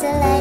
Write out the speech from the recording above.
to life.